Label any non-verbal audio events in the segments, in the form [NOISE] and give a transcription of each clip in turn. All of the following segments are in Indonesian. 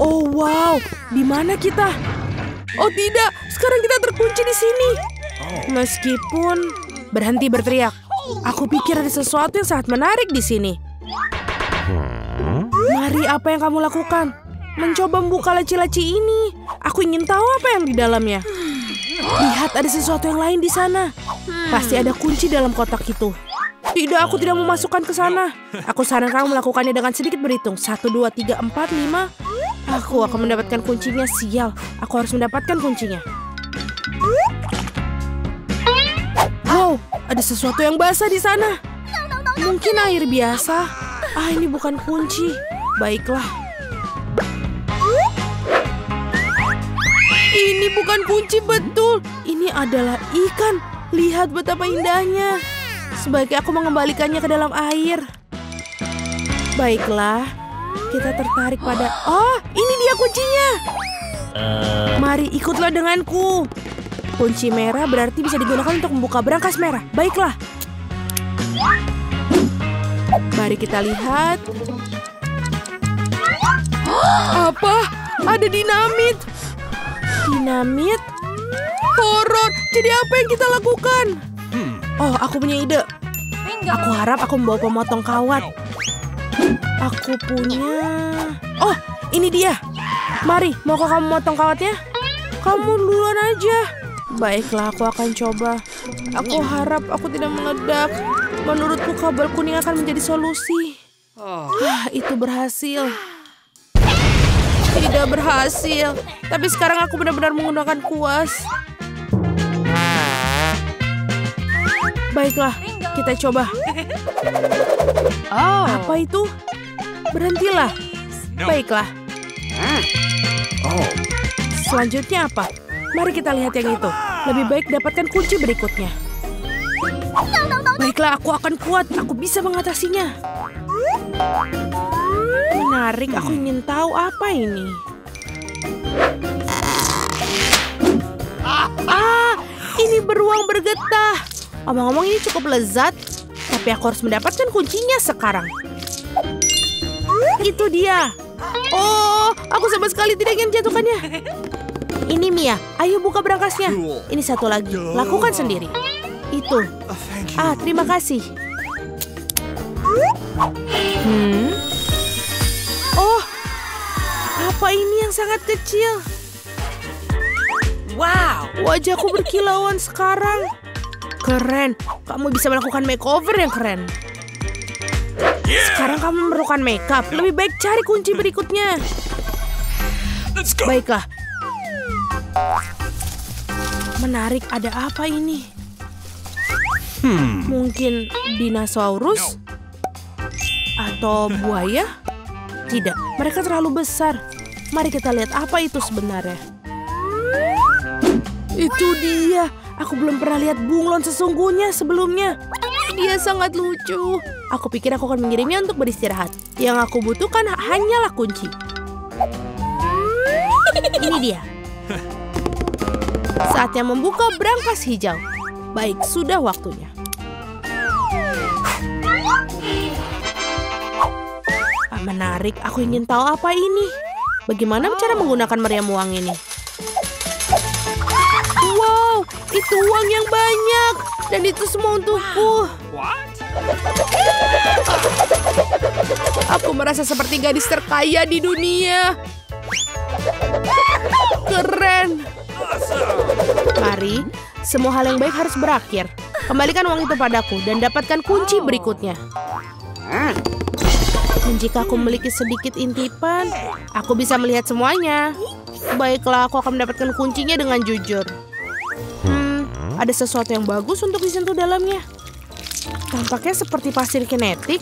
Oh wow, di mana kita? Oh tidak, sekarang kita terkunci di sini. Meskipun berhenti berteriak, aku pikir ada sesuatu yang sangat menarik di sini. Mari, apa yang kamu lakukan? Mencoba membuka laci-laci ini. Aku ingin tahu apa yang di dalamnya. Lihat, ada sesuatu yang lain di sana. Pasti ada kunci dalam kotak itu. Tidak, aku tidak mau masukkan ke sana. Aku sarankan kamu melakukannya dengan sedikit berhitung. Satu, dua, tiga, empat, lima. Aku akan mendapatkan kuncinya. Sial, aku harus mendapatkan kuncinya. Wow, ada sesuatu yang basah di sana. Mungkin air biasa. Ah, ini bukan kunci. Baiklah. Ini bukan kunci betul. Ini adalah ikan. Lihat betapa indahnya. Sebaiknya aku mengembalikannya ke dalam air. Baiklah. Kita tertarik pada... Oh, ini dia kuncinya. Mari ikutlah denganku. Kunci merah berarti bisa digunakan untuk membuka brankas merah. Baiklah. Mari kita lihat. Apa? Ada dinamit. Dinamit? Horor. Jadi apa yang kita lakukan? Oh, aku punya ide. Aku harap aku membawa pemotong kawat. Aku punya... Oh, ini dia. Mari, maukah kamu motong kawatnya? Kamu duluan aja. Baiklah, aku akan coba. Aku harap aku tidak meledak. Menurutku kabel kuning akan menjadi solusi. Ah, itu berhasil. Tidak berhasil. Tapi sekarang aku benar-benar menggunakan kuas. Baiklah, kita coba. Oh. Apa itu? Berhentilah. Baiklah. Selanjutnya apa? Mari kita lihat yang itu. Lebih baik dapatkan kunci berikutnya. Baiklah, aku akan kuat. Aku bisa mengatasinya. Menarik, aku ingin tahu apa ini. Ah, ini beruang bergetah. Omong-omong ini cukup lezat, tapi aku harus mendapatkan kuncinya sekarang. Itu dia. Oh, aku sama sekali tidak ingin jatuhkannya. Ini Mia, ayo buka berangkasnya. Ini satu lagi, lakukan sendiri. Itu. Ah, terima kasih. Hmm. Oh, apa ini yang sangat kecil? Wow. Wajahku berkilauan sekarang. Keren, kamu bisa melakukan makeover yang keren. Sekarang kamu memerlukan makeup. Lebih baik cari kunci berikutnya. Let's go. Baiklah. Menarik, ada apa ini? Mungkin dinosaurus? Atau buaya? Tidak, mereka terlalu besar. Mari kita lihat apa itu sebenarnya. Itu dia. Aku belum pernah lihat bunglon sesungguhnya sebelumnya. Dia sangat lucu. Aku pikir aku akan mengirimnya untuk beristirahat. Yang aku butuhkan hanyalah kunci. Ini dia. Saatnya membuka brankas hijau. Baik, sudah waktunya. Ah, menarik, aku ingin tahu apa ini. Bagaimana cara menggunakan meriam uang ini? Wow, itu uang yang banyak. Dan itu semua untukku. Aku merasa seperti gadis terkaya di dunia. Keren. Mari, semua hal yang baik harus berakhir. Kembalikan uang itu padaku dan dapatkan kunci berikutnya. Dan jika aku memiliki sedikit intipan, aku bisa melihat semuanya. Baiklah, aku akan mendapatkan kuncinya dengan jujur. Hmm, ada sesuatu yang bagus untuk disentuh dalamnya. Tampaknya seperti pasir kinetik.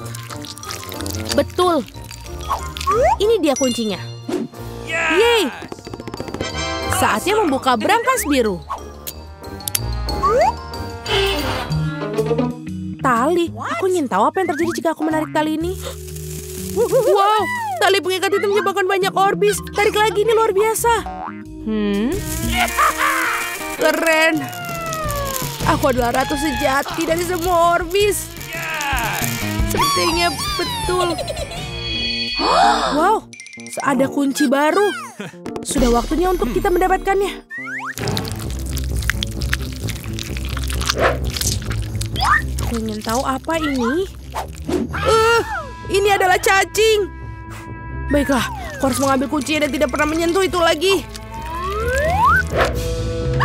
Betul. Ini dia kuncinya. Yeay! Saatnya membuka brankas biru. Tali. Aku ingin tahu apa yang terjadi jika aku menarik tali ini. Wow, tali pengikat itu menyebabkan banyak orbis. Tarik lagi, ini luar biasa. Hmm? Keren. Aku adalah ratu sejati dari semua orbis. Sepertinya betul. Wow, ada kunci baru. Sudah waktunya untuk kita mendapatkannya. Aku ingin tahu apa ini. Eh, ini adalah cacing. Baiklah, aku harus mengambil kuncinya dan tidak pernah menyentuh itu lagi.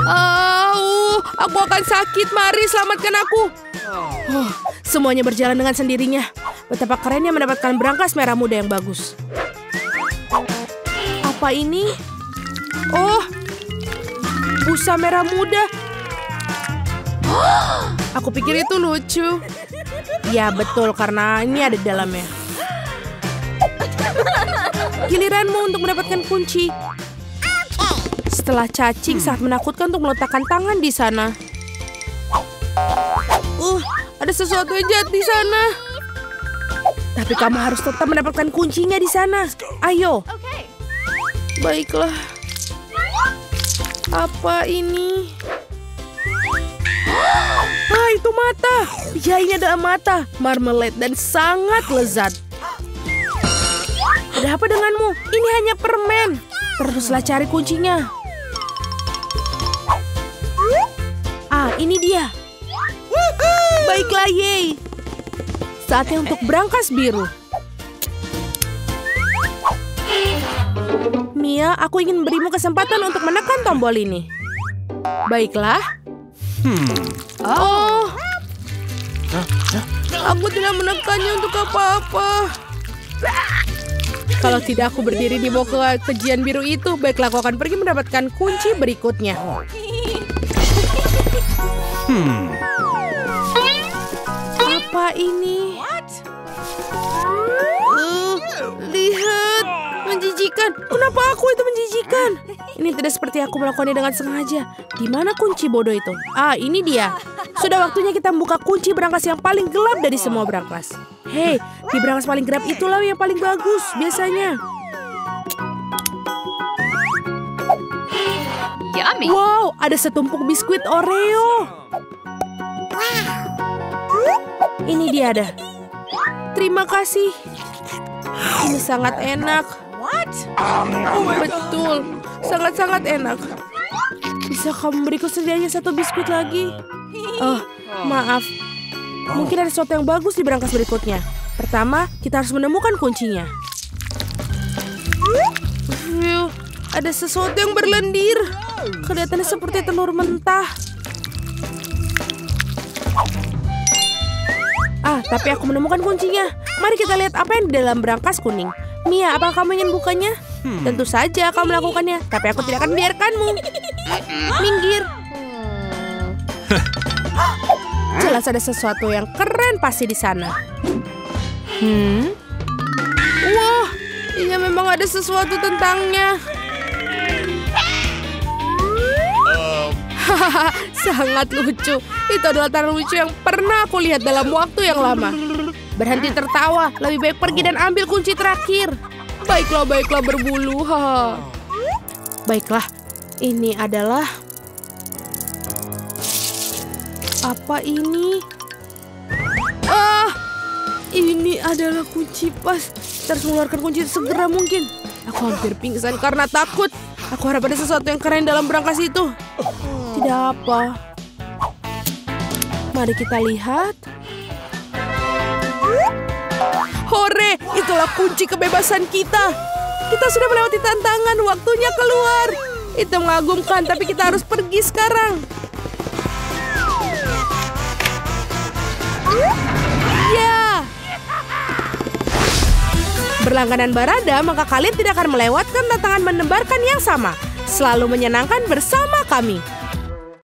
Au, aku akan sakit. Mari selamatkan aku. Oh, semuanya berjalan dengan sendirinya. Betapa kerennya mendapatkan berangkas merah muda yang bagus. Apa ini? Oh, busa merah muda. Aku pikir itu lucu. Ya betul karena ini ada di dalamnya. Giliranmu untuk mendapatkan kunci. Setelah cacing sangat menakutkan untuk meletakkan tangan di sana. Uh, ada sesuatu yang jahat di sana. Tapi kamu harus tetap mendapatkan kuncinya di sana. Ayo. Baiklah. Apa ini? Ah, itu mata. Ya, ini adalah mata. Marmalade dan sangat lezat. Ada apa denganmu? Ini hanya permen. Teruslah cari kuncinya. Ah, ini dia. Baiklah, Yey. Saatnya untuk berangkas biru. Mia, aku ingin berimu kesempatan untuk menekan tombol ini. Baiklah. Oh. Aku tidak menekannya untuk apa-apa. Kalau tidak aku berdiri di bawah ke kejian biru itu, baiklah aku akan pergi mendapatkan kunci berikutnya. Apa ini? Uh, lihat, menjijikan. Kenapa aku itu menjijikan? Ini tidak seperti aku melakukannya dengan sengaja. Di mana kunci bodoh itu? Ah, ini dia. Sudah waktunya kita membuka kunci berangkas yang paling gelap dari semua berangkas. Hei, di berangkas paling gelap itulah yang paling bagus biasanya. Yummy. Wow, ada setumpuk biskuit Oreo. Ini dia ada. Terima kasih. Ini sangat enak. Oh, betul. Sangat-sangat enak. Bisa kamu beriku setidaknya satu biskuit lagi? Oh, maaf. Mungkin ada sesuatu yang bagus di berangkas berikutnya. Pertama, kita harus menemukan kuncinya. Ada sesuatu yang berlendir. Kelihatannya seperti telur mentah. Ah, tapi aku menemukan kuncinya. Mari kita lihat apa yang di dalam berangkas kuning. Mia, apa kamu ingin bukanya? Tentu saja kamu melakukannya, tapi aku tidak akan membiarkanmu. Minggir. Jelas ada sesuatu yang keren pasti di sana. Hmm? Wah, ini memang ada sesuatu tentangnya. [LAUGHS] Hahaha, sangat lucu. Itu adalah tanda lucu yang pernah aku lihat dalam waktu yang lama. Berhenti tertawa, lebih baik pergi dan ambil kunci terakhir. Baiklah, baiklah berbulu. Ha. Baiklah, ini adalah apa ini? Ah, ini adalah kunci pas. Kita harus mengeluarkan kunci segera mungkin. Aku hampir pingsan karena takut. Aku harap ada sesuatu yang keren dalam berangkas itu. Tidak apa. Mari kita lihat. Hore, itulah kunci kebebasan kita. Kita sudah melewati tantangan, waktunya keluar. Itu mengagumkan, tapi kita harus pergi sekarang. Ya. Berlangganan Barada, maka kalian tidak akan melewatkan tantangan menebarkan yang sama. Selalu menyenangkan bersama kami.